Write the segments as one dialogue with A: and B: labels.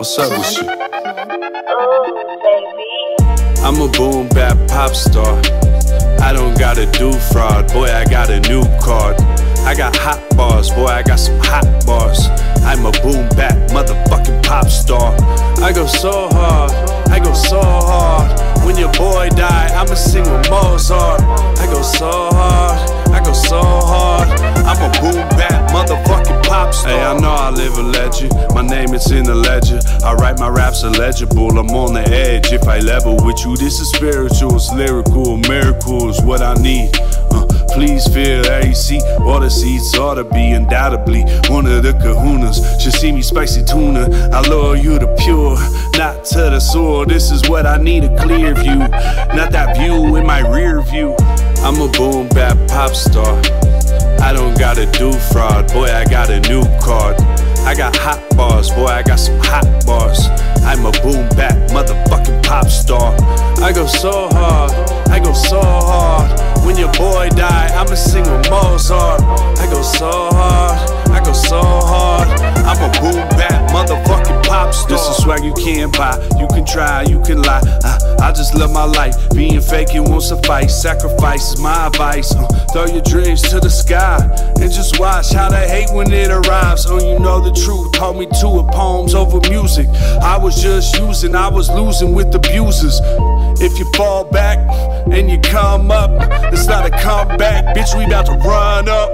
A: What's up with you? Oh, I'm a boom bap pop star. I don't gotta do fraud, boy, I got a new card. I got hot bars, boy, I got some hot bars. I'm a boom bap motherfucking pop star. I go so hard, I go so hard. My name is in the ledger. I write my raps illegible. I'm on the edge. If I level with you, this is spiritual, it's lyrical, miracles, what I need. Uh, please feel AC. the seeds ought to be undoubtedly one of the kahunas. Should see me spicy tuna. I lure you to pure, not to the sword. This is what I need a clear view, not that view in my rear view. I'm a boom bap pop star. I don't gotta do fraud, boy, I got a new card. I got hot bars, boy, I got some hot bars. I'm a boom bap motherfucking pop star. I go so hard, you can't buy. You can try, you can lie. I, I just love my life. Being fake, it won't suffice. Sacrifice is my advice. Uh, throw your dreams to the sky and just watch how they hate when it arrives. Oh, you know the truth. Hold me to it, poems over music. I was just using, I was losing with abusers. If you fall back and you come up, it's not a comeback, bitch. We about to run up.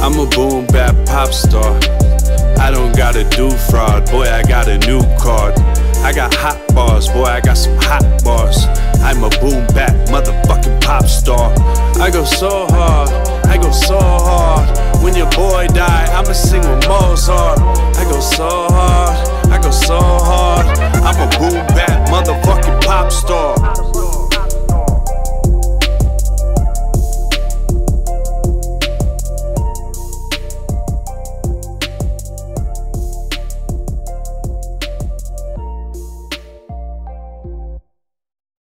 A: I'm a boom bap pop star. I don't gotta do fraud, boy. I got a new card. I got hot bars, boy. I got some hot bars. I'm a boom bap motherfucking pop star. I go so hard, I go so hard. When your boy die,